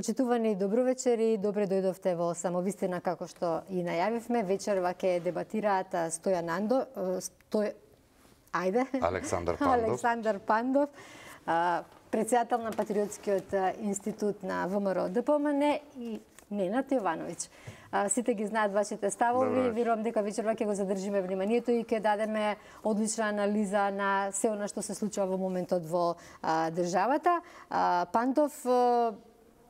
Почитувани добро вечери, добре дојдовте во самовистина како што и најавивме. Вечерва ќе дебатираат Стојан Андо, Стој Ајде. Александар Пандов. Александар Пандов, председател на Патриотскиот институт на ВМРО ДПМН и Ненат Јовановиќ. Сите ги знаат вашите ставови, верувам дека вечерва ќе го задржиме вниманието и ќе дадеме одлична анализа на се она што се случува во моментот во државата. Пантов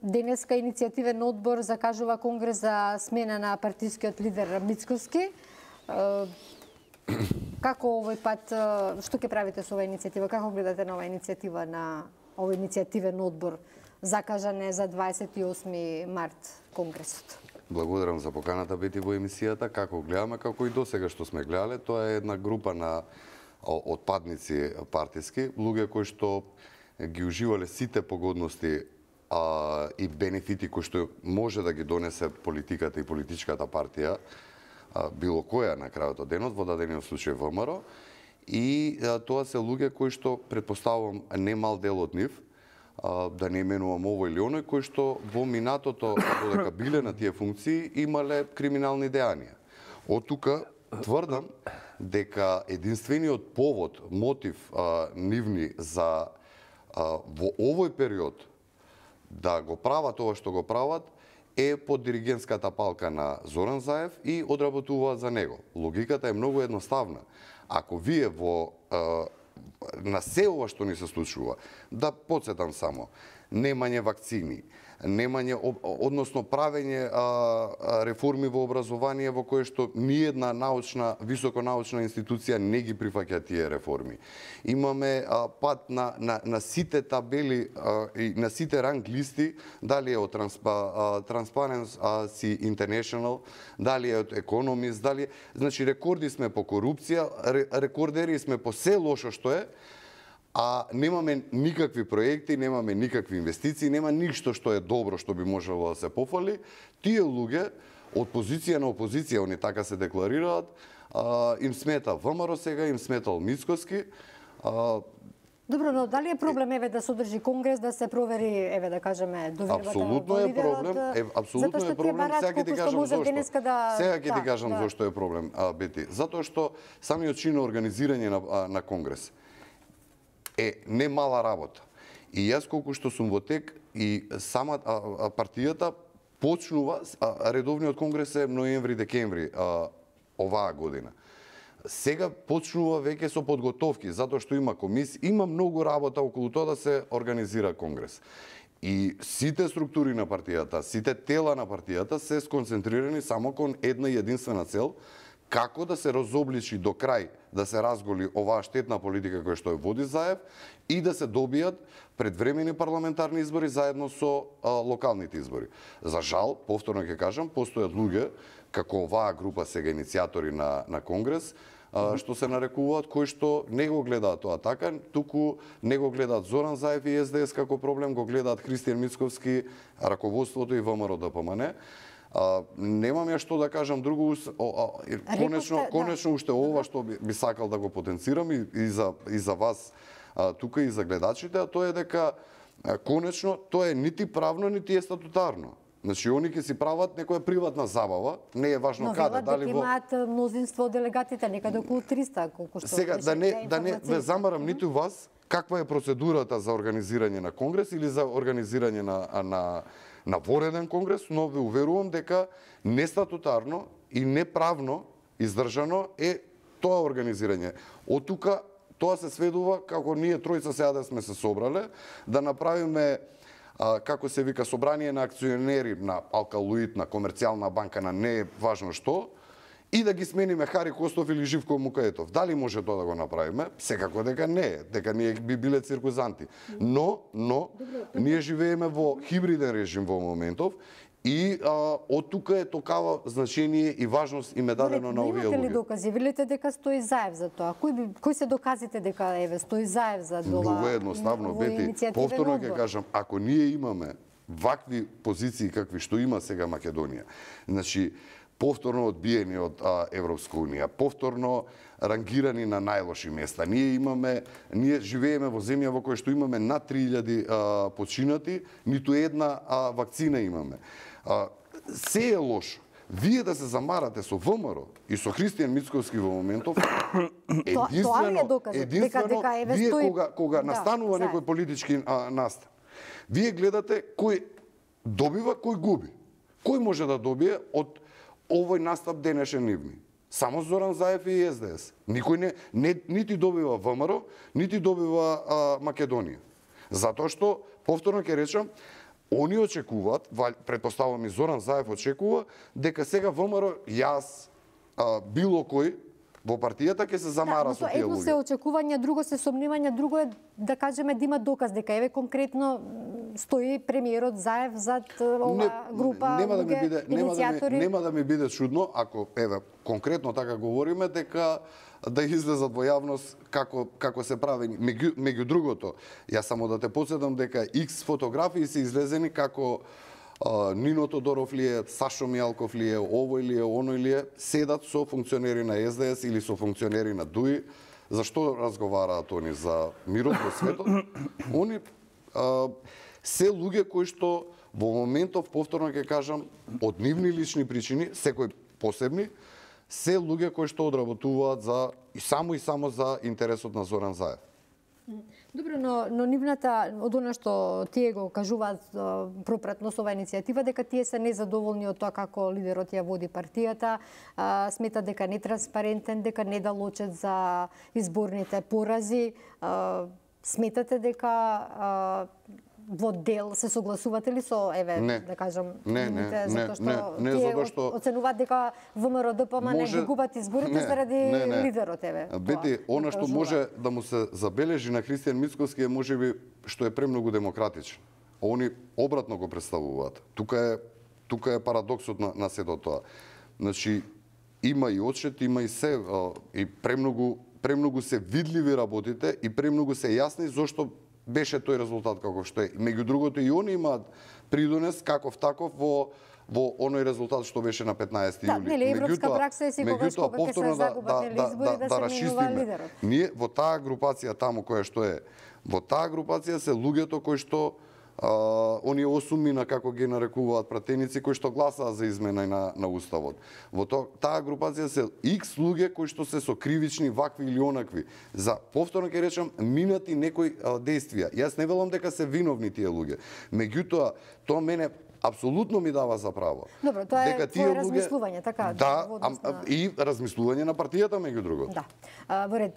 денеска иницијативен одбор закажува конгрес за смена на партискиот лидер Мицковски. Како овој пат, што ќе правите со оваа иницијатива? Како гледате на оваа иницијатива на овој иницијативен одбор закажан е за 28 март Конгресот? Благодарам за поканата да бити во емисијата. Како гледаме, како и досега што сме гледале, тоа е една група на отпадници партиски, луѓе кои што ги уживале сите погодности а, и бенефити кои што може да ги донесе политиката и политичката партија, а, било која на крајот од денот, во дадениот случај ВМРО, и а, тоа се луѓе кои што предпоставувам немал дел од нив, а, да не именувам овој или оној, кои што во минатото, додека биле на тие функции, имале криминални дејанија. Од тука тврдам дека единствениот повод, мотив а, нивни за а, во овој период да го прават ова што го прават, е под диригентската палка на Зоран Заев и одработуваат за него. Логиката е многу едноставна. Ако вие во на се ова што ни се случува, да подсетам само, немање вакцини, немање, односно правење а, реформи во образование во кое што ни една научна, високонаучна институција не ги прифаќа тие реформи. Имаме а, пат на, на, на сите табели а, и на сите ранг листи, дали е од Transparency International, дали е од Economist, дали Значи, рекорди сме по корупција, рекордери сме по се лошо што е, а немаме никакви проекти, немаме никакви инвестиции, нема ништо што е добро што би можело да се пофали, тие луѓе од позиција на опозиција, они така се декларираат, а, им смета ВМРО сега, им сметал Мицкоски, а, Добро, но дали е проблем еве да се одржи конгрес да се провери еве да кажеме довербата Апсолутно е проблем, е апсолутно е проблем. Сега ќе ти кажам зошто. Да... Сега ќе ти да, кажам да. зошто е проблем, а, Бети. Затоа што самиот чин на организирање на, на конгрес е не мала работа. И јас колку што сум во тек и сама а, а, партијата почнува а, редовниот конгрес е ноември-декември оваа година. Сега почнува веќе со подготовки, затоа што има комис, има многу работа околу тоа да се организира конгрес. И сите структури на партијата, сите тела на партијата се сконцентрирани само кон една единствена цел, како да се разобличи до крај да се разголи оваа штетна политика која што ја води Заев и да се добијат предвремени парламентарни избори заедно со а, локалните избори. За жал, повторно ќе кажам, постојат луѓе како оваа група сега иницијатори на на конгрес а, што се нарекуваат кои што не го гледаат тоа така, туку не го гледаат Зоран Заев и СДС како проблем, го гледаат Христијан Мицковски, раководството и ВМРО ДПМН. А, немам ја што да кажам друго, о, а, конечно, да. конечно уште ова што би, би сакал да го потенцирам и, и за и за вас а, тука и за гледачите, а тоа е дека а, конечно тоа е нити правно нити е статутарно. Значи, они ќе си прават некоја приватна забава, не е важно Но, каде, дали во... имаат мнозинство од делегатите, некаде околу 300, колку што Сега да не да не ве замарам ниту вас каква е процедурата за организирање на конгрес или за организирање на на на вореден конгрес, но ве уверувам дека нестатутарно и неправно издржано е тоа организирање. Од тука тоа се сведува како ние тројца сега да сме се собрале, да направиме а, како се вика собрание на акционери на Алкалуит, на комерцијална банка, на не е важно што, и да ги смениме Хари Костов или Живко Мукаетов. Дали може тоа да го направиме? Секако дека не е, дека ние би биле циркузанти. Но, но, ние живееме во хибриден режим во моментов И а, од тука е токава значение и важност и медадено на овие луѓе. Имате ли докази? Велите дека стои заев за тоа. Кои би, кои се доказите дека еве стои заев за тоа? Многу едноставно, Бети. Повторно ќе кажам, ако ние имаме вакви позиции какви што има сега Македонија, значи повторно одбиени од а, Европска унија, повторно рангирани на најлоши места. Ние имаме, ние живееме во земја во која што имаме над 3000 а, починати, ниту една а, вакцина имаме. А, се е лошо. Вие да се замарате со ВМРО и со Христијан Мицковски во моментов, единствено, доказ, единствено, дека, дека вие стои... кога, кога да, настанува заедно. некој политички а, настан, вие гледате кој добива, кој губи. Кој може да добие од овој настап денешен нивни? Само Зоран Заев и СДС. Никој не, не нити добива ВМРО, нити добива а, Македонија. Затоа што, повторно ќе речам, они очекуваат, предпоставувам и Зоран Заев очекува, дека сега ВМРО, јас, а, било кој, во партијата ќе се Да, замара но со тие едно се луѓе. очекување, друго се сомневање, друго е да кажеме да има доказ дека еве конкретно стои премиерот Заев зад ова група нема да ми биде нема да ми, нема да ми биде чудно ако еве конкретно така говориме дека да излезат во јавност како како се прави меѓу, меѓу другото јас само да те подсетам дека X фотографии се излезени како а, Нино Тодоров ли е, Сашо Мијалков ли е, овој ли е, оној ли е, седат со функционери на СДС или со функционери на ДУИ. Зашто разговараат они за мирот во светот? Они а, се луѓе кои што во моментов, повторно ќе кажам, од нивни лични причини, секој посебни, се луѓе кои што одработуваат за и само и само за интересот на Зоран Заев. Добро, но, но нивната, од она што тие го кажуваат пропратно со оваа иницијатива, дека тие се незадоволни од тоа како лидерот ја води партијата, а, смета дека не транспарентен, дека не далочет за изборните порази. А, сметате дека а, во дел се согласувате ли со еве Не. да кажам Не, не, не, затоа што не, не, тие затоа што- оценуваат дека ВМРО ДПМН не ги губат изборите Не, заради не, не. лидерот еве. Бети, она што може да му се забележи на Христијан Мицковски е можеби што е премногу демократичен. Они обратно го представуваат. Тука е тука е парадоксот на, на сето тоа. Значи има и одшет, има и се и премногу премногу се видливи работите и премногу се јасни зошто беше тој резултат како што е. Меѓу другото и они имаат придонес каков таков во во оној резултат што беше на 15 Да, јули. нели, европска Меѓутоа- пракса е секогаш меѓутоа, кога ќе се повторно да- загубат, нели, избори, да се лидерот. Ние во таа групација таму која што е, во таа групација се луѓето кои што а, оние осумина како ги нарекуваат пратеници кои што гласаа за измена на на уставот. Во то, таа групација се X луѓе кои што се со кривични вакви или онакви за повторно ќе речам минати некои а, действија. Јас не велам дека се виновни тие луѓе. Меѓутоа тоа мене апсолутно ми дава за право. Добро, тоа е дека тие твое луѓе- размислување, така, Да, на- и размислување на партијата меѓу другото. Да. А, во ред,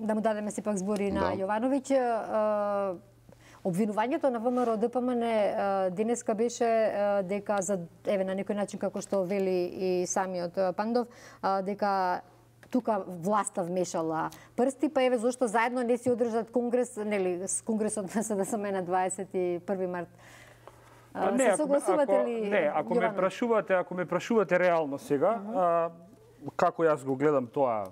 да му дадеме сепак збори на Да. Јовановиќ. Обвинувањето на ВМРО ДПМН денеска беше дека за еве на некој начин како што вели и самиот Пандов, дека тука власта вмешала прсти, па еве зошто заедно не си одржат конгрес, нели, с конгресот на СДСМ на 21 март. Па се ако, согласувате ако, ли? не, ако ме Јовановиќ? прашувате, ако ме прашувате реално сега, а, како јас го гледам тоа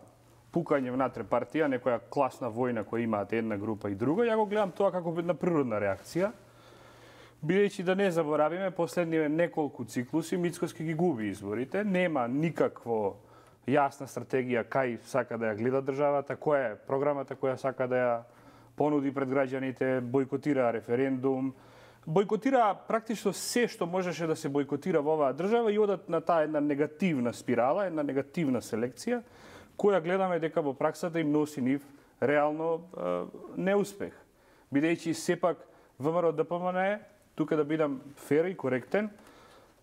пукање внатре партија, некоја класна војна која имаат една група и друга, ја го гледам тоа како една природна реакција. Бидејќи да не заборавиме, последниве неколку циклуси Мицкоски ги губи изборите, нема никакво јасна стратегија кај сака да ја гледа државата, која е програмата која сака да ја понуди пред граѓаните, бойкотира референдум, бойкотира практично се што можеше да се бойкотира во оваа држава и одат на таа една негативна спирала, една негативна селекција, која гледаме дека во праксата им носи нив реално е, неуспех. Бидејќи сепак ВМРО ДПМН е, тука да бидам фер и коректен,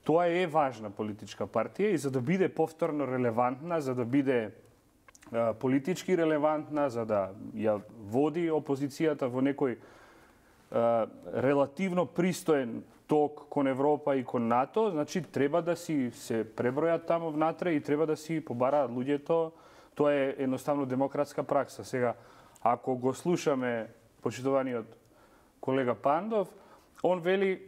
тоа е важна политичка партија и за да биде повторно релевантна, за да биде е, политички релевантна, за да ја води опозицијата во некој е, релативно пристоен ток кон Европа и кон НАТО, значи треба да си се пребројат таму внатре и треба да си побараат луѓето. Тоа е едноставно демократска пракса. Сега, ако го слушаме почитуваниот колега Пандов, он вели,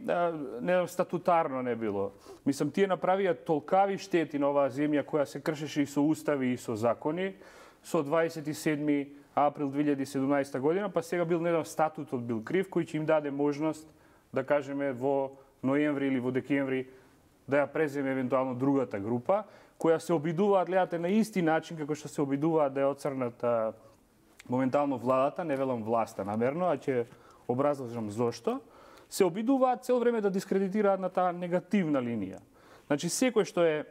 не знам, статутарно не било. Мислам, тие направија толкави штети на оваа земја која се кршеше и со устави и со закони, со 27 април 2017 година, па сега бил, не статутот бил крив, кој ќе им даде можност, да кажеме, во ноември или во декември да ја преземе евентуално другата група, која се обидуваат, гледате, на исти начин како што се обидуваат да ја оцрнат а, моментално владата, не велам власта намерно, а ќе образложам зошто, се обидуваат цел време да дискредитираат на таа негативна линија. Значи, секој што е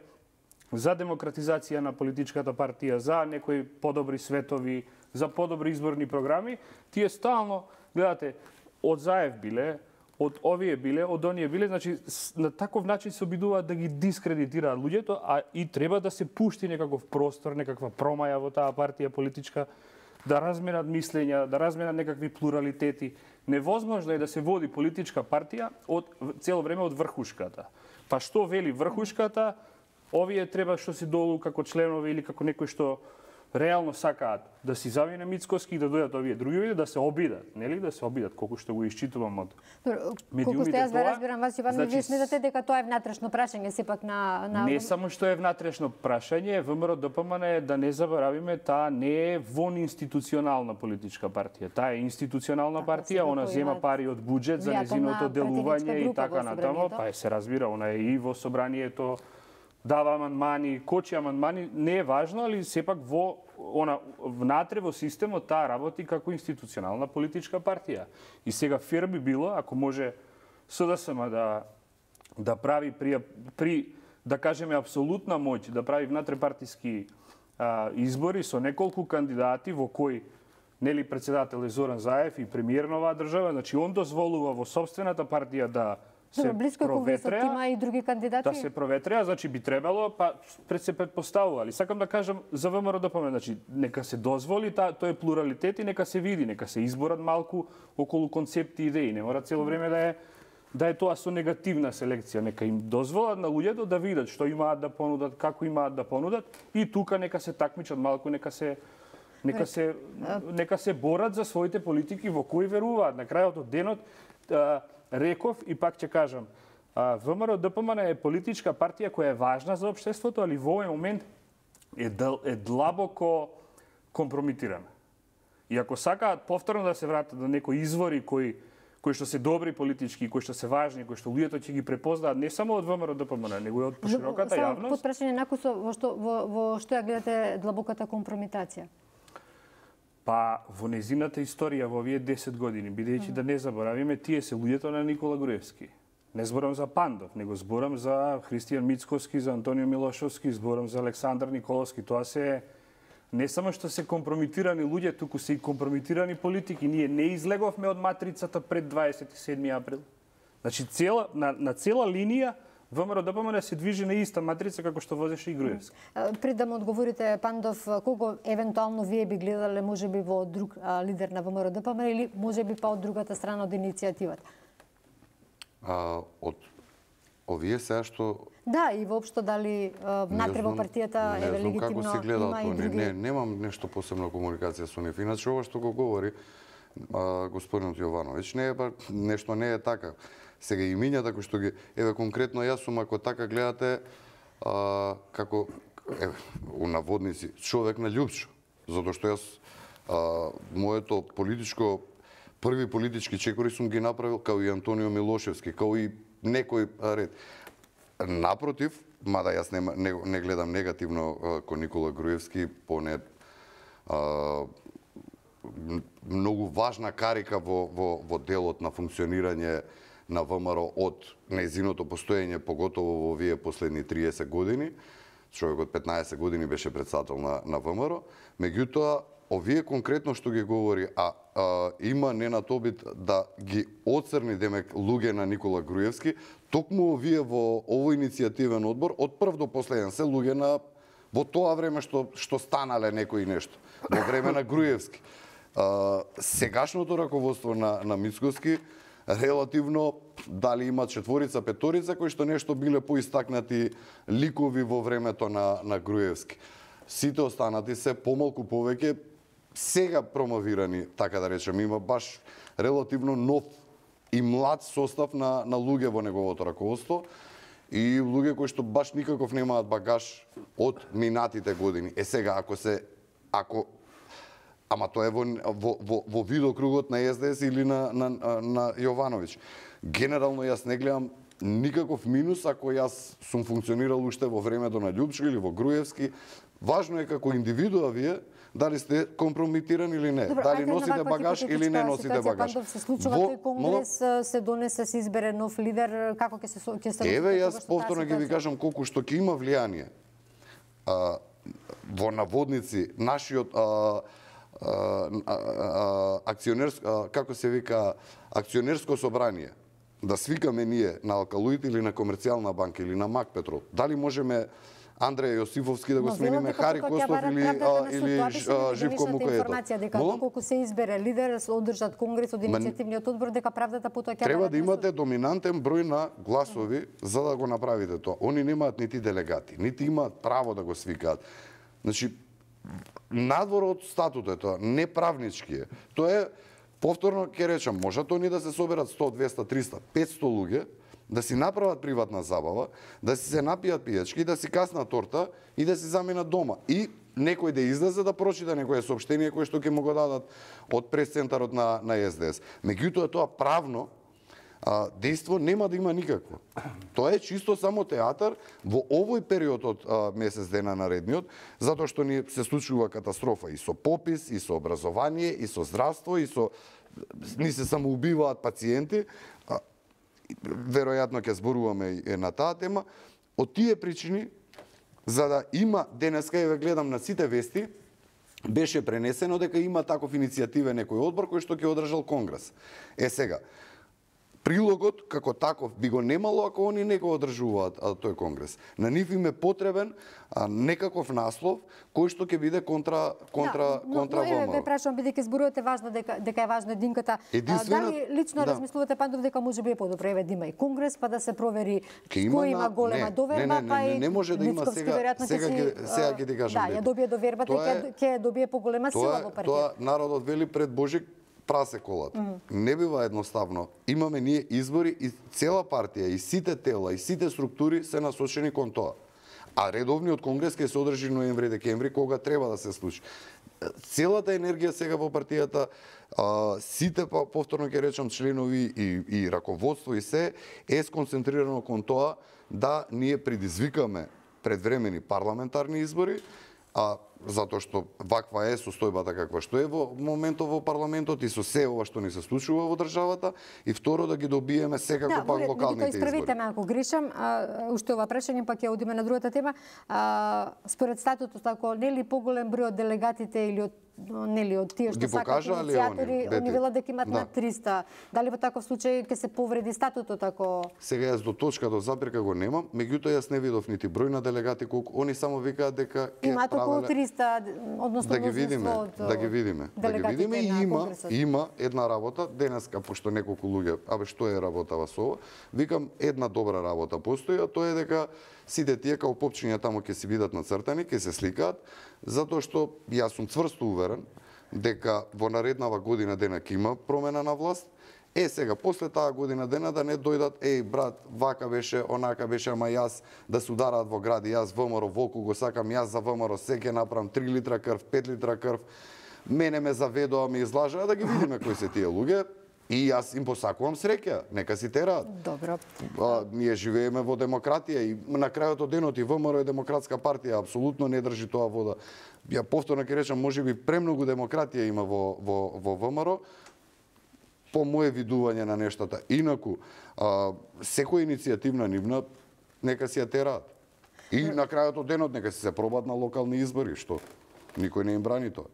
за демократизација на политичката партија, за некои подобри светови, за подобри изборни програми, тие стално, гледате, од Заев биле, од овие биле, од оние биле, значи на таков начин се обидуваат да ги дискредитираат луѓето, а и треба да се пушти некаков простор, некаква промаја во таа партија политичка, да разменат мислења, да разменат некакви плуралитети. Невозможно е да се води политичка партија од цело време од врхушката. Па што вели врхушката, овие треба што се долу како членови или како некои што реално сакаат да си завине Мицкоски и да дојдат овие други да се обидат, нели? Да се обидат колку што го исчитувам од Колку што јас ве разбирам вас Иван, значи, вие сметате дека тоа е внатрешно прашање сепак на на Не само што е внатрешно прашање, ВМРО ДПМН е да не заборавиме таа не е вон институционална политичка партија. Таа е институционална така, партија, она зема пари од буџет за незиното делување и така натаму, па е се разбира, она е и во собранието дава амандмани, кочи амандмани, не е важно, али сепак во она внатре во системот таа работи како институционална политичка партија. И сега фер би било ако може СДСМ да да прави при, при да кажеме апсолутна моќ да прави внатрепартиски а, избори со неколку кандидати во кои нели председател е Зоран Заев и премиер на оваа држава, значи он дозволува во собствената партија да се близко проветреа, има и други кандидати. Да се проветреа, значи би требало, па пред се предпоставува. Сакам да кажам за ВМРО да помне, значи нека се дозволи та, тој плуралитет и нека се види, нека се изборат малку околу концепти и идеи. Не мора цело време да е да е тоа со негативна селекција. Нека им дозволат на луѓето да видат што имаат да понудат, како имаат да понудат и тука нека се такмичат малку, нека се нека се нека се борат за своите политики во кои веруваат. На крајот од денот реков и пак ќе кажам, ВМРО ДПМН е политичка партија која е важна за општеството, али во овој момент е, дл, е длабоко компрометирана. И ако сакаат повторно да се вратат до некои извори кои кои што се добри политички, кои што се важни, кои што луѓето ќе ги препознаат не само од ВМРО ДПМН, него и од пошироката јавност. Под прашање накусо во што во, во што ја гледате длабоката компрометација? Па во незината историја во овие 10 години, бидејќи да не заборавиме, тие се луѓето на Никола Груевски. Не зборам за Пандов, него зборам за Христијан Мицковски, за Антонио Милошовски, зборам за Александар Николовски. Тоа се не само што се компрометирани луѓе, туку се и компрометирани политики. Ние не излеговме од матрицата пред 27 април. Значи цела на, на цела линија ВМРО ДПМН се движи на иста матрица како што возеше и Груевски. Пред да му одговорите, Пандов, колку евентуално вие би гледале може би во друг а, лидер на ВМРО ДПМН или може би па од другата страна од иницијативата? А, од овие се што Да, и воопшто дали внатре во партијата е легитимно како се гледа има и други... Не, немам нешто посебна комуникација со нив. Иначе ова што го говори а, господинот Јовановиќ не е нешто не е така. Сега и миња кои што ги еве конкретно јас сум ако така гледате а, како еве у наводници човек на љубчо, затоа што јас а, моето политичко први политички чекори сум ги направил као и Антонио Милошевски, као и некој ред. Напротив, мада јас не, не, не гледам негативно кон Никола Груевски, поне а, многу важна карика во, во, во делот на функционирање на ВМРО од незиното постоење, поготово во овие последни 30 години. Човекот 15 години беше председател на, на ВМРО. Меѓутоа, овие конкретно што ги говори, а, а има Ненат обид да ги оцрни демек луѓе на Никола Груевски, токму овие во овој иницијативен одбор од прв до последен се луѓе на во тоа време што што станале некои нешто, во време на Груевски. А, сегашното раководство на на Мицкоски релативно дали има четворица, петорица кои што нешто биле поистакнати ликови во времето на на Груевски. Сите останати се помалку повеќе сега промовирани, така да речем, има баш релативно нов и млад состав на на луѓе во неговото раководство и луѓе кои што баш никаков немаат багаж од минатите години. Е сега ако се ако Ама тоа е во, во, во, во видокругот на СДС или на, на, на Јовановиќ. Генерално јас не гледам никаков минус ако јас сум функционирал уште во времето на Љупчко или во Груевски. Важно е како индивидуа вие дали сте компрометирани или не, Добро, дали на носите багаж или не носите ситуација, багаж. Пандов, се случува Во- конгрес, се донесе, се избере нов лидер, како ќе се ќе се Еве, јас повторно ќе ви кажам колку што ќе има влијание а, во наводници нашиот а, акционерско како се вика акционерско собрание да свикаме ние на Алкалуит или на Комерцијална банка или на Мак Петрол. Дали можеме Андреј Јосифовски да го смениме Хари Костов или а, или Живко Мукаето? информација дека Молам? колку се избере лидер, одржат конгрес од иницијативниот одбор дека правдата потоа ќе Треба да имате доминантен број на гласови за да го направите тоа. Они немаат нити делегати, нити имаат право да го свикаат. Значи, надвор од статутот е тоа, не правнички е. Тоа е, повторно ќе речам, можат они да се соберат 100, 200, 300, 500 луѓе, да си направат приватна забава, да си се напијат пијачки, да си каснат торта и да си заминат дома. И некој да излезе да прочита некое сообщение кое што ќе му го дадат од пресцентарот на, на СДС. Меѓутоа тоа правно а, дејство нема да има никакво. Тоа е чисто само театар во овој период од а, месец дена наредниот, затоа што ни се случува катастрофа и со попис, и со образование, и со здравство, и со ни се самоубиваат пациенти. А, веројатно ќе зборуваме и на таа тема. Од тие причини, за да има денеска, ја гледам на сите вести, беше пренесено дека има таков иницијативен некој одбор кој што ќе одржал конгрес. Е сега, прилогот како таков би го немало ако они не го одржуваат а, тој конгрес. На нив им е потребен а, некаков наслов кој што ќе биде контра контра Да, но, контра но, ВМРО. ве прашувам бидејќи зборувате важно дека дека е важно единката. Единствена- дали лично да. размислувате Пандов дека може би е подобро еве да има и конгрес па да се провери Ке има кој има голема не, доверба не, не, па не, и не може да има сега- сега ќе- сега ќе ти кажам, Да, ја добие довербата ќе ќе добие поголема сила во партијата. тоа народот вели пред Божик прасе колата. Не бива едноставно. Имаме ние избори и цела партија, и сите тела, и сите структури се насочени кон тоа. А редовниот конгрес ќе се одржи ноември-декември, кога треба да се случи. Целата енергија сега во партијата, а, сите, па, повторно ќе речам, членови и, и раководство и се, е сконцентрирано кон тоа да ние предизвикаме предвремени парламентарни избори, а затоа што ваква е состојбата каква што е во моментот во парламентот и со се ова што ни се случува во државата и второ да ги добиеме секако да, пак локалните да избори. Да, исправите ме ако грешам, уште ова прашање пак ќе одиме на другата тема. А, според статутот ако нели поголем број од делегатите или од нели од тие што сакаат инициатори, они велат дека имат да. над 300. Дали во таков случај ќе се повреди статутот ако Сега јас до точка до запирка го немам, меѓутоа јас не видов нити број на делегати колку, они само викаат дека имаат околу 300 листа, односно да ги видиме, од, да ги видиме, да ги видиме и има има една работа денеска пошто неколку луѓе, абе што е работава со ова? Викам една добра работа постои, а тоа е дека сите тие како попчиња таму ќе видат на нацртани, ќе се сликаат, затоа што јас сум цврсто уверен дека во наредната година дена ќе има промена на власт Е, сега, после таа година дена да не дојдат, еј, брат, вака беше, онака беше, ама јас да се удараат во гради, јас ВМРО волку го сакам, јас за ВМРО се ќе направам 3 литра крв, 5 литра крв, мене ме заведоа, ме излажаа, да ги видиме кои се тие луѓе. И јас им посакувам среќа, нека си тераат. Добро. А, ние живееме во демократија и на крајот од денот и ВМРО е демократска партија, апсолутно не држи тоа вода. Ја повторно ќе речам, можеби премногу демократија има во во во ВМРО, по мое видување на нештата. Инаку, а, секоја иницијативна нивна, нека си ја тераат. И на крајот од денот нека си се пробат на локални избори, што никој не им брани тоа.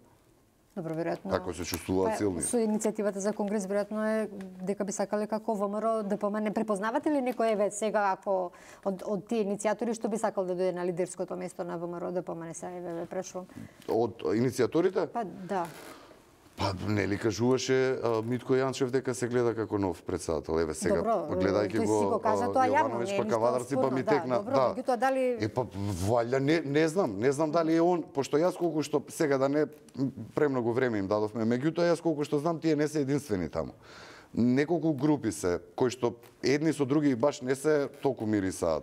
Добро, веројатно. Ако се чувствуваат Па, силни. Со иницијативата за конгрес веројатно е дека би сакале како ВМРО да помене препознавате ли некој еве сега ако од од тие иницијатори што би сакал да дојде на лидерското место на ВМРО да помене се еве ве прашувам. Од иницијаторите? Па да. Па нели кажуваше а, Митко Јанчев дека се гледа како нов председател. Еве сега Добро, гледајќи го го кажа тоа јавно, не е па ништо Кавадарци па спорно, ми да, текна. добро, меѓутоа, дали- Е па валја не не знам, не знам дали е он, пошто јас колку што сега да не премногу време им дадовме, меѓутоа јас колку што знам тие не се единствени таму. Неколку групи се кои што едни со други баш не се толку мирисаат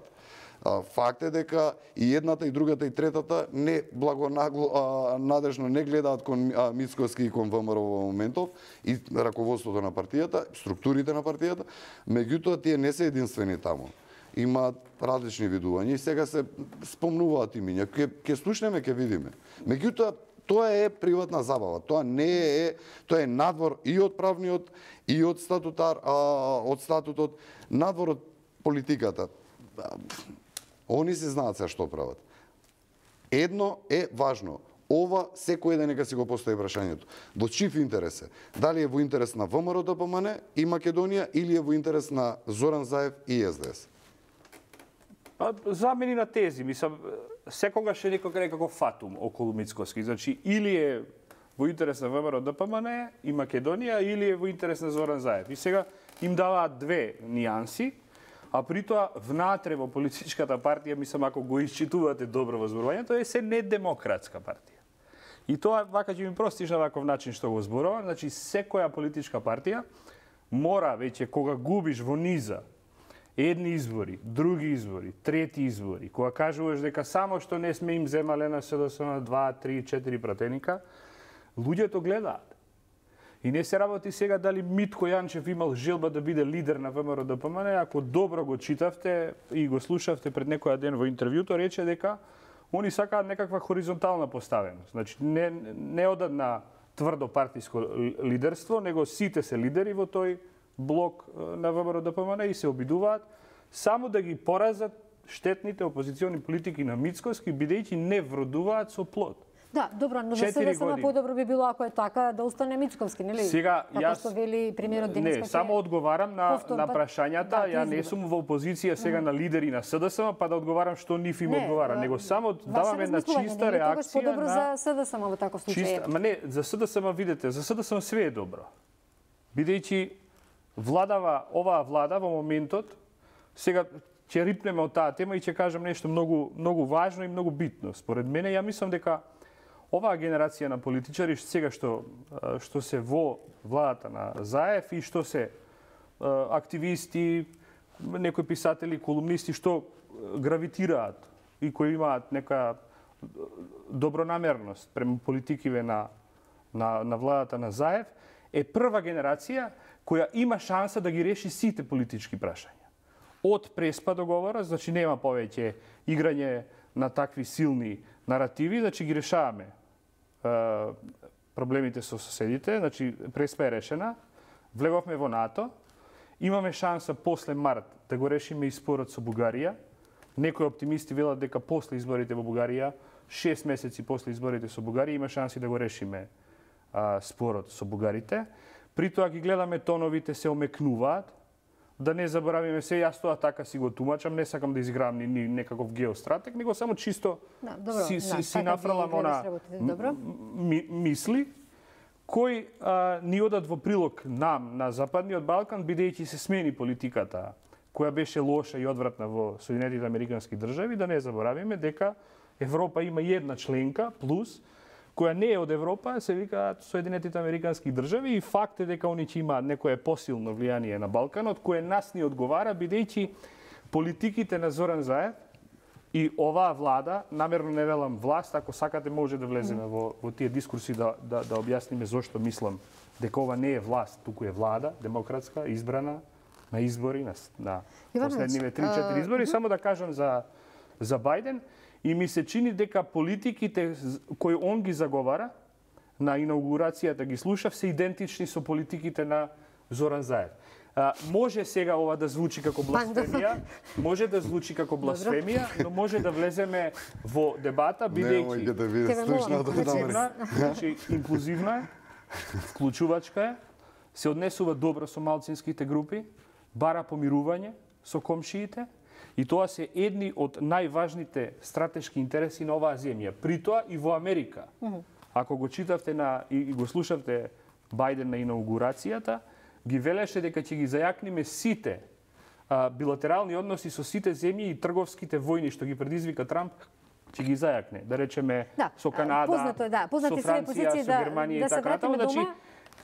факт е дека и едната и другата и третата не благонагло а, надежно не гледаат кон а, Мицкоски и кон ВМРО во моментов и раководството на партијата, структурите на партијата, меѓутоа тие не се единствени таму имаат различни видувања и сега се спомнуваат имиња. Ке, ке слушнеме, ке видиме. Меѓутоа, тоа е приватна забава. Тоа не е, тоа е надвор и од правниот и од статутар, а, од статутот, надвор од политиката. Они се знаат се што прават. Едно е важно. Ова секој ден нека си го постави прашањето. Во чив интерес е? Дали е во интерес на ВМРО ДПМН и Македонија или е во интерес на Зоран Заев и СДС? Па, замени на тези, мислам, секогаш е некој некако фатум околу Мицкоски. Значи, или е во интерес на ВМРО ДПМН и Македонија, или е во интерес на Зоран Заев. И сега им даваат две нијанси, а притоа внатре во политичката партија, мислам, ако го исчитувате добро во зборувањето, е се недемократска партија. И тоа, вака ќе ми простиш на ваков начин што го зборувам, значи секоја политичка партија мора веќе кога губиш во низа едни избори, други избори, трети избори, кога кажуваш дека само што не сме им земале на СДСМ 2, 3, 4 пратеника, луѓето гледаат. И не се работи сега дали Митко Јанчев имал желба да биде лидер на ВМРО да ДПМН, ако добро го читавте и го слушавте пред некоја ден во интервјуто, рече дека они сакаат некаква хоризонтална поставеност. Значи, не, не одат на тврдо партиско лидерство, него сите се лидери во тој блок на ВМРО да ДПМН и се обидуваат само да ги поразат штетните опозициони политики на Мицкоски, бидејќи не вродуваат со плод. Да, добро, но за себе само подобро би било ако е така да остане Мицковски, нели? Сега Како јас што вели премиерот Денис Не, само одговарам на повтор на пат- прашањата, да, ја не сум во опозиција сега на лидери на СДСМ, па да одговарам што нив им Не, одговара, а, него само Ваше даваме на размислување, чиста тогаш реакција подобро на за СДСМ во таков случај. Чиста, ма не, за СДСМ видете, за СДСМ све е добро. Бидејќи владава оваа влада во моментот, сега ќе рипнеме од таа тема и ќе кажам нешто многу многу важно и многу битно. Според мене ја мислам дека оваа генерација на политичари сега што што се во владата на Заев и што се активисти, некои писатели, колумнисти што гравитираат и кои имаат нека добронамерност према политикиве на, на, на владата на Заев, е прва генерација која има шанса да ги реши сите политички прашања. Од Преспа договора, значи нема повеќе играње на такви силни наративи, значи ги решаваме е, проблемите со соседите, значи преспе решена, влеговме во НАТО, имаме шанса после март да го решиме и спорот со Бугарија. Некои оптимисти велат дека после изборите во Бугарија, 6 месеци после изборите со Бугарија, има шанси да го решиме а, спорот со бугарите. При тоа ги гледаме тоновите се омекнуваат, да не заборавиме се, јас тоа така си го тумачам, не сакам да изигравам ни, ни некаков геостратег, него само чисто Да, добро, си, да, си, си така нафрлам она ми, мисли, кои а, ни одат во прилог нам на Западниот Балкан, бидејќи се смени политиката која беше лоша и одвратна во Соединетите Американски држави, да не заборавиме дека Европа има една членка плюс која не е од Европа, се викаат Соединетите Американски држави и факт е дека они ќе имаат некое посилно влијание на Балканот, кое нас ни одговара, бидејќи политиките на Зоран Заев и оваа влада, намерно не велам власт, ако сакате може да влеземе во, во тие дискурси да, да, да објасниме зошто мислам дека ова не е власт, туку е влада, демократска, избрана на избори, на, на последниве 3-4 а, избори. Само да кажам за, за Бајден, и ми се чини дека политиките кои он ги заговара на инаугурацијата ги слушав се идентични со политиките на Зоран Заев. А, може сега ова да звучи како бласфемија, може да звучи како бласфемија, но може да влеземе во дебата бидејќи да ви слушна да значи, инклузивна, значи инклузивна е, вклучувачка е, се однесува добро со малцинските групи, бара помирување со комшиите и тоа се едни од најважните стратешки интереси на оваа земја. При тоа и во Америка. Ако го читавте на и го слушавте Бајден на инаугурацијата, ги велеше дека ќе ги зајакниме сите а, билатерални односи со сите земји и трговските војни што ги предизвика Трамп, ќе ги зајакне. Да речеме Да, со Канада, познато да, познати со Франција, со да- Германија да и така натаму. Значи.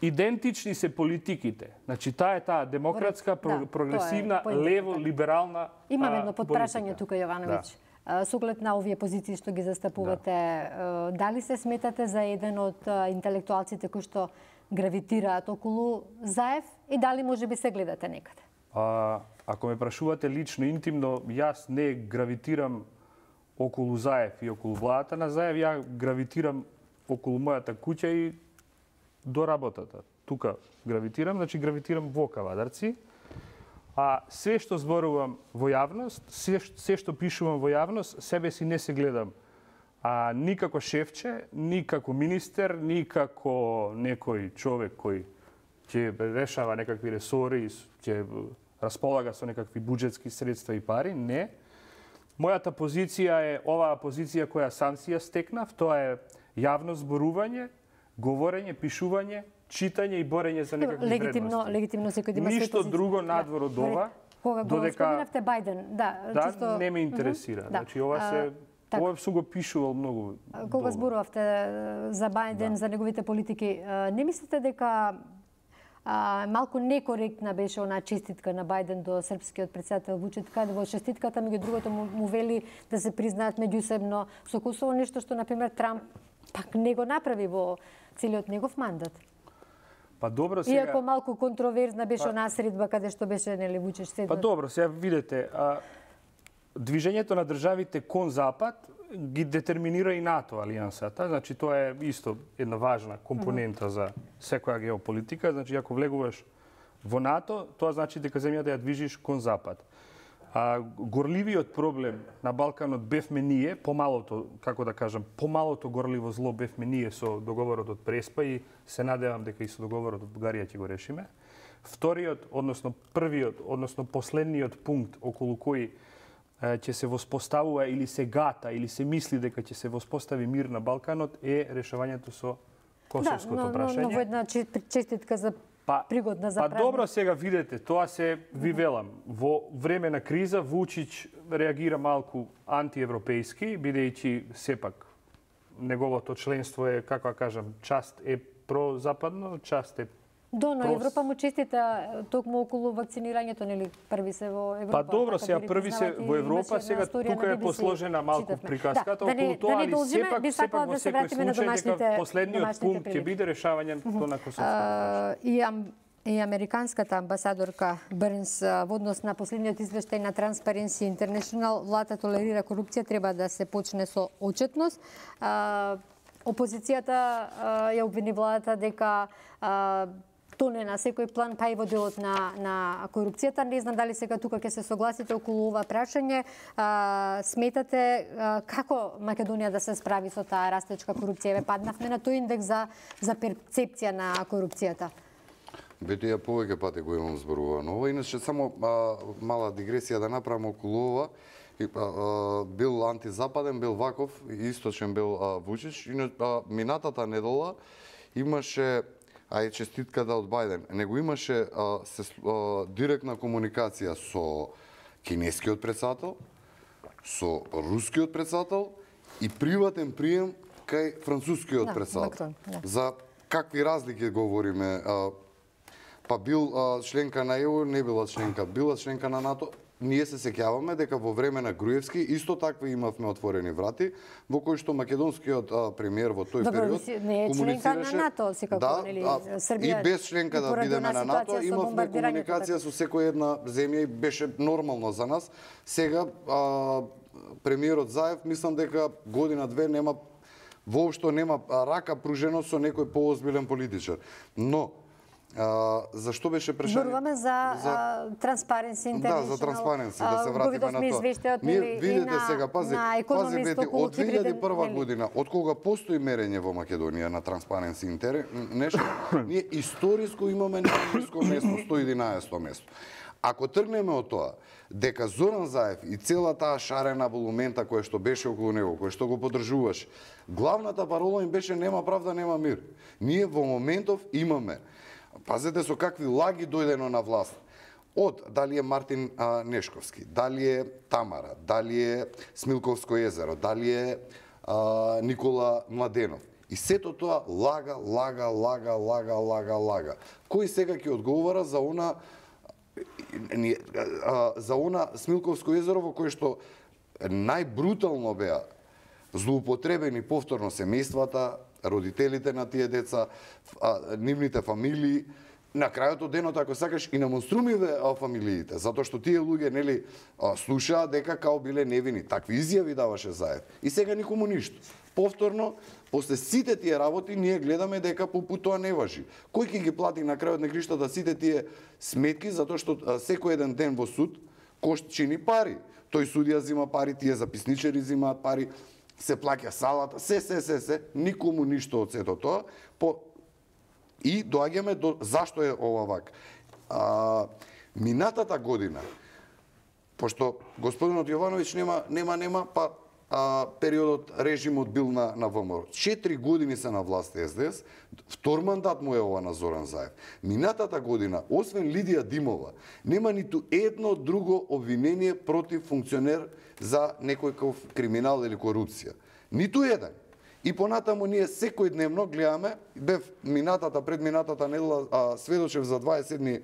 Идентични се политиките. Значи таа е таа демократска, Да, е прогресивна, поентата. лево либерална Имам едно подпрашање тука, Јовановиќ. Да. Со оглед на овие позиции што ги застапувате, да. дали се сметате за еден од интелектуалците кои што гравитираат околу Заев и дали може би се гледате некаде? А, ако ме прашувате лично, интимно, јас не гравитирам околу Заев и околу владата на Заев, ја гравитирам околу мојата куќа и до работата. Тука гравитирам, значи гравитирам во Кавадарци. А све што зборувам во јавност, се, се што пишувам во јавност, себе си не се гледам а, ни како шефче, ни како министер, ни како некој човек кој ќе решава некакви ресори, ќе располага со некакви буџетски средства и пари, не. Мојата позиција е оваа позиција која сам си ја стекнав, тоа е јавно зборување, говорење, пишување, читање и борење за некакви легитимно, вредности. легитимно секој да има Ништо друго надвор од ова, Кога го додека- споменавте Бајден, да, Да, чисто... не ме интересира. Мгм, Значи ова се А, така. ова сум го пишувал многу. Кога зборувавте за Бајден, Да. за неговите политики, не мислите дека а, малку некоректна беше она честитка на Бајден до српскиот председател Вучит, каде во честитката меѓу другото му, му вели да се признаат меѓусебно со Косово, нешто што, например, Трамп пак не го направи во целиот негов мандат. Па добро сега. Иако малку контроверзна беше онаа средба каде што беше нели Вучич седнат. Па добро, сега видете, а, движењето на државите кон запад ги детерминира и НАТО алијансата, значи тоа е исто една важна компонента за секоја геополитика, значи ако влегуваш во НАТО, тоа значи дека земјата ја движиш кон запад. А горливиот проблем на Балканот бевме ние, помалото, како да кажам, помалото горливо зло бевме ние со договорот од Преспа и се надевам дека и со договорот од Бугарија ќе го решиме. Вториот, односно првиот, односно последниот пункт околу кој ќе се воспоставува или се гата или се мисли дека ќе се воспостави мир на Балканот е решавањето со косовското да, но, но, прашање. но во една че- честитка за Па, пригодна за па добро сега видете, тоа се ви велам. Во време на криза Вучич реагира малку антиевропејски, бидејќи сепак неговото членство е, како да кажам, част е прозападно, част е До, но Прос- Европа му честита токму околу вакцинирањето, нели први се во Европа. Па добро, така сега први се во Европа, сега тука на е посложена малку читавме. приказката да, да околу тоа, да али должиме, сепак, сепак во да се секој вратиме на случај домашните, дека последниот пункт ќе биде решавањето на косовското А, прашање. и, ам, и американската амбасадорка Бернс во однос на последниот извештај на Transparency International, владата толерира корупција, треба да се почне со очетност. А, опозицијата ја обвини владата дека тоне на секој план, па и во делот на, на корупцијата. Не знам дали сега тука ќе се согласите околу ова прашање. А, сметате а, како Македонија да се справи со таа растечка корупција? Ве паднавме на тој индекс за, за перцепција на корупцијата. Бете ја повеќе пати го имам зборувано ова, иначе само а, мала дигресија да направам околу ова. И, а, а, бил антизападен, бил Ваков, источен бил а, Вучич. И, а, минатата недела имаше а е честитката од Бајден, него имаше а, се, а, директна комуникација со кинескиот председател, со рускиот председател и приватен прием кај францускиот Да, председател. Да. За какви разлики говориме? А, па бил а, членка на ЕУ, не била членка, била членка на НАТО. Ние се сеќаваме дека во време на Груевски исто такви имавме отворени врати, во кои што македонскиот а, премиер во тој Добро, период не е членка на комуницираше- НАТО, секако, да, нели, а, Србија и без членка да бидеме на НАТО, имавме комуникација со секоја една земја и беше нормално за нас. Сега а, премиерот Заев мислам дека година две нема воопшто нема рака пружено со некој поозбилен политичар. Но а, зашто беше прашање? Зборуваме за, за... Transparency International. Да, за Transparency, да се вратиме на тоа. извештајот, Ние, нели, и видите на, сега, пази, пази бете, од хибриден, 2001 нели? година, од кога постои мерење во Македонија на Transparency International, ние историско имаме најниско место, 111 место. Ако тргнеме од тоа, дека Зоран Заев и цела таа шарена волумента која што беше околу него, која што го поддржуваше, главната парола им беше нема правда, нема мир. Ние во моментов имаме Пазете со какви лаги дојдено на власт. Од дали е Мартин а, Нешковски, дали е Тамара, дали е Смилковско езеро, дали е а, Никола Младенов. И сето тоа лага, лага, лага, лага, лага, лага. Кој сега ќе одговара за она за она Смилковско езеро во кое што најбрутално беа злоупотребени повторно семејствата, родителите на тие деца, нивните фамилии, на крајот од денот ако сакаш и на монструмиве фамилиите, затоа што тие луѓе нели слушаа дека као биле невини, такви изјави даваше Заев. И сега никому ништо. Повторно, после сите тие работи, ние гледаме дека попу тоа не важи. Кој ќе ги плати на крајот на криштата да сите тие сметки, затоа што секој еден ден во суд кошт чини пари. Тој судија зима пари, тие записничари зимаат пари, се плаќа салата, се, се, се, се, никому ништо од сето тоа. По... И доаѓаме до зашто е ова вак. А, минатата година, пошто господинот Јовановиќ нема, нема, нема, па а, периодот режимот бил на, на ВМРО. Четири години се на власт СДС, втор мандат му е ова на Зоран Заев. Минатата година, освен Лидија Димова, нема ниту едно друго обвинение против функционер за некој криминал или корупција. Ниту еден. И понатаму ние секој дневно гледаме, бев минатата, пред минатата недела, сведочев за 27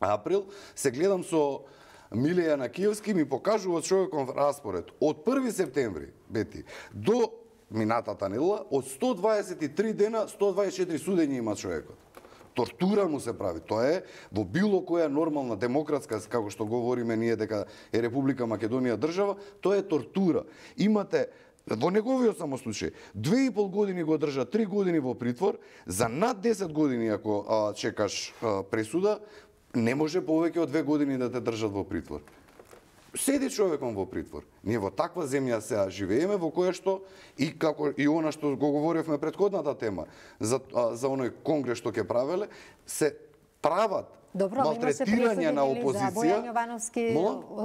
април, се гледам со Милија Накиевски ми покажува човеков распоред од 1 септември, Бети, до минатата недела, од 123 дена, 124 судења има човекот. Тортура му се прави. Тоа е во било која нормална демократска, како што говориме ние дека е Република Македонија држава, тоа е тортура. Имате во неговиот само случај, две и пол години го држа, три години во притвор, за над 10 години ако а, чекаш а, пресуда, не може повеќе од две години да те држат во притвор. Седи човеком во притвор. Ние во таква земја се живееме во која што и како и она што го говоревме предходната тема за за оној конгрес што ќе правеле се прават Добро, малтретирање на опозиција. За Бојан Јовановски,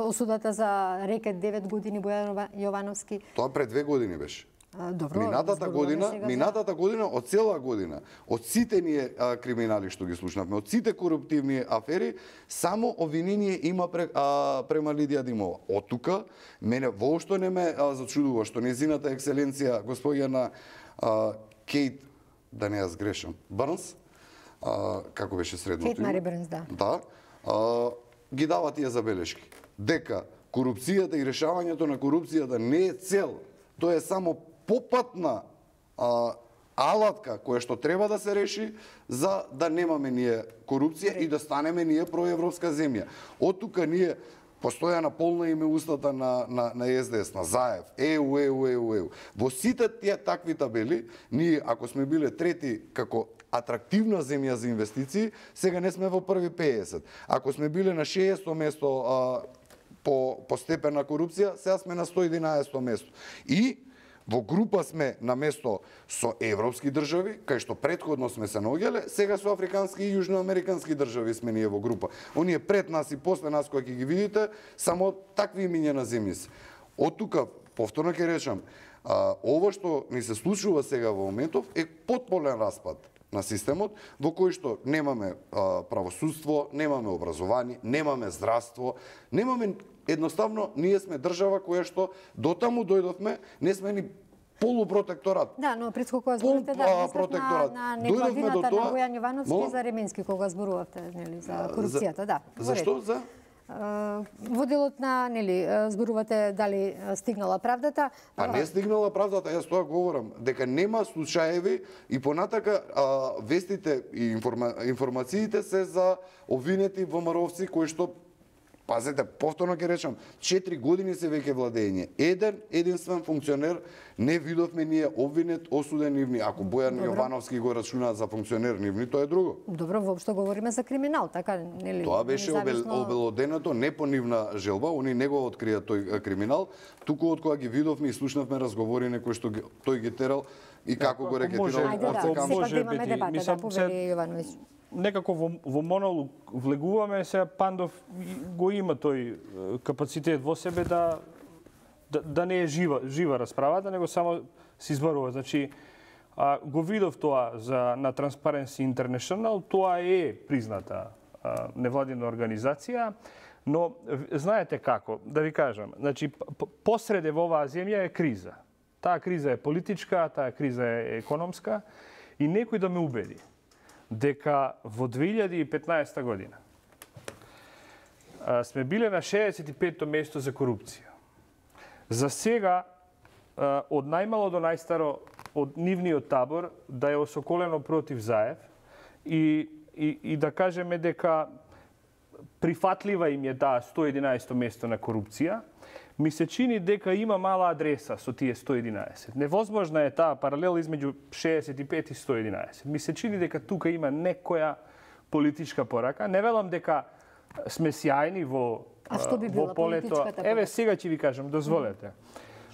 осудата за рекет 9 години Бојан Јовановски. Тоа пред две години беше. Добро, минатата година, минатата година од цела година, од сите ние а, криминали што ги слушнавме, од сите коруптивни афери, само обвинение има пре, а, према Лидија Димова. Од тука мене воопшто не ме а, зачудува што незината екселенција господјана а, Кейт да не ја сгрешам, Барнс, а, како беше средното Кейт Мари Барнс, да. Да. А, ги дава тие забелешки. Дека корупцијата и решавањето на корупцијата не е цел, тоа е само попатна а, алатка која што треба да се реши за да немаме ние корупција и да станеме ние проевропска земја. Од тука ние постојана полна име устата на, на, на СДС, на Заев, еу, еу, еу, еу. Во сите тие такви табели, ние ако сме биле трети како атрактивна земја за инвестиции, сега не сме во први 50. Ако сме биле на 60 место а, по, по степен на корупција, сега сме на 111 место. И Во група сме на место со европски држави, кај што предходно сме се наоѓале, сега со африкански и јужноамерикански држави сме ние во група. Оние пред нас и после нас кои ќе ги видите, само такви имиња на земји се. Од тука, повторно ќе речам, а, ова што ни се случува сега во моментов е потполен распад на системот во кој што немаме а, правосудство, немаме образование, немаме здравство, немаме едноставно ние сме држава која што дотаму дојдовме, не сме ни полупротекторат. Да, но пред кога зборувате да, протекторат. на, на некладината тоа... на Бојан Јовановски но... за Ременски кога зборувате нели за корупцијата, да. Зашто за во делот на нели зборувате дали стигнала правдата? Па не стигнала правдата, јас тоа говорам дека нема случаеви и понатака а, вестите и информа, информациите се за обвинети ВМРО-вци кои што Пазете, повторно ќе речам, 4 години се веќе владење. Еден единствен функционер не видовме ние обвинет, осуден нивни. Ако Бојан Добро. Јовановски го рачуна за функционер нивни, тоа е друго. Добро, воопшто говориме за криминал, така нели? Тоа беше независно... обелоденето не по нивна желба, они не го открија тој криминал, туку од кога ги видовме и слушнавме разговори некои што ги, тој ги терал и како го рекетирал. Ајде да, сепак да имаме дебата, да, повели Јовановиќ некако во, во монолог влегуваме, се Пандов го има тој капацитет во себе да да, да не е жива, жива расправата, да него само се изборува. Значи, а, го видов тоа за на Transparency International, тоа е призната а, невладина организација, но знаете како, да ви кажам, значи посреде во оваа земја е криза. Таа криза е политичка, таа криза е економска и некој да ме убеди дека во 2015 година сме биле на 65-то место за корупција. За сега, од најмало до најстаро, од нивниот табор, да е осоколено против Заев и, и, и да кажеме дека прифатлива им е таа 111 место на корупција, ми се чини дека има мала адреса со тие 111. Невозможна е таа паралел измеѓу 65 и 111. Ми се чини дека тука има некоја политичка порака. Не велам дека сме сјајни во А што би била во полето. Еве сега ќе ви кажам, дозволете.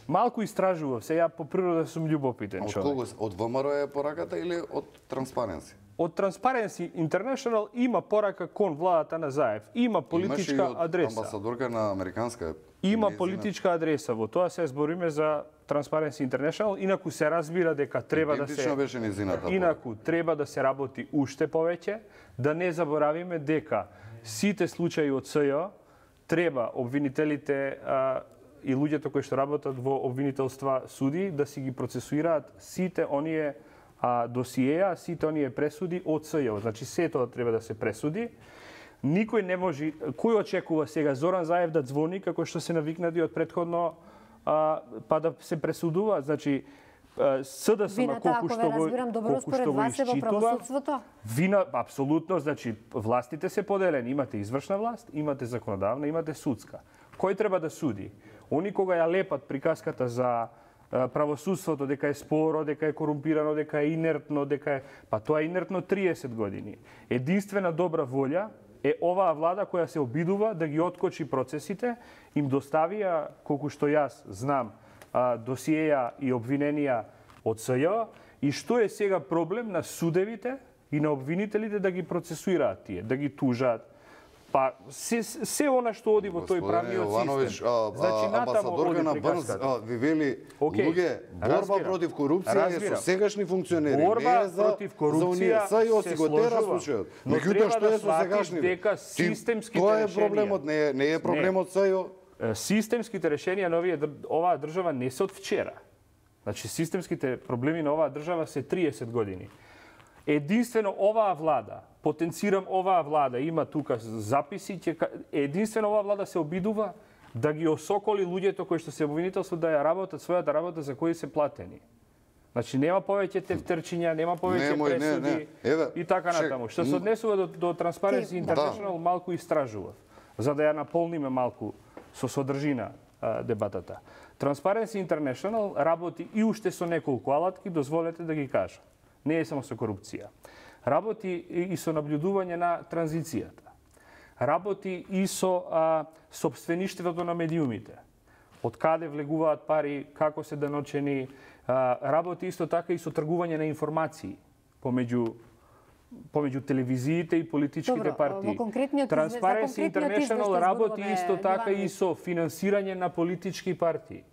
Малку истражував, се ја по природа сум љубопитен Од човек. кого? Од ВМРО е пораката или од Транспаренси? Од Transparency International има порака кон владата на Заев. Има политичка Имаше и од адреса. Амбасадорка на американска. Има политичка адреса. Во тоа се збориме за Transparency International. Инаку се разбира дека треба да се беше незината. Инаку треба да се работи уште повеќе, да не заборавиме дека сите случаи од СЈ треба обвинителите а, и луѓето кои што работат во обвинителства суди да си ги процесуираат сите оние а, досиеа, сите оние пресуди од СЈ. Значи се тоа треба да се пресуди. Никој не може, кој очекува сега Зоран Заев да звони како што се навикнати од предходно а, па да се пресудува, значи СДСМ Вината, колку што го разбирам добро, колку според што вас е во правосудството? Вина, апсолутно, значи властите се поделени. Имате извршна власт, имате законодавна, имате судска. Кој треба да суди? Они кога ја лепат приказката за правосудството дека е споро, дека е корумпирано, дека е инертно, дека е па тоа е инертно 30 години. Единствена добра волја е оваа влада која се обидува да ги откочи процесите, им доставија колку што јас знам досија досиеја и обвиненија од СЈ и што е сега проблем на судевите и на обвинителите да ги процесуираат тие, да ги тужат? Па се, се она што оди во тој правниот систем. а, значи натаму оди на БНС ви вели Океј, луѓе борба разбирам. против корупција е Разбирам. со сегашни функционери, Борба не е за против за корупција са и оси го тера сложува. случајот. Меѓутоа што да е со сегашни? дека системските Тоа е проблемот, не е не е проблемот СЈО. Е, Системските решенија на овие, оваа држава не се од вчера. Значи, системските проблеми на оваа држава се 30 години. Единствено оваа влада, потенцирам оваа влада, има тука записи, ќе, единствено оваа влада се обидува да ги осоколи луѓето кои што се обвинителство да ја работат својата работа за кои се платени. Значи нема повеќе тефтерчиња, нема повеќе Немој, не, пресуди не. Еве, и така ше- натаму. Што се однесува до, до Transparency Ти- International, малку истражував, за да ја наполниме малку со содржина а, дебатата. Transparency International работи и уште со неколку алатки, дозволете да ги кажам. Не е само со корупција. Работи и со наблюдување на транзицијата. Работи и со а, собствеништвото на медиумите. Од каде влегуваат пари, како се даночени, а, работи исто така и со тргување на информации помеѓу помеѓу телевизиите и политичките Добро, партии. во конкретниот изв- за Transparency конкретниот International работи исто така и со финансирање на политички партии.